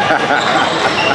Ha ha ha ha!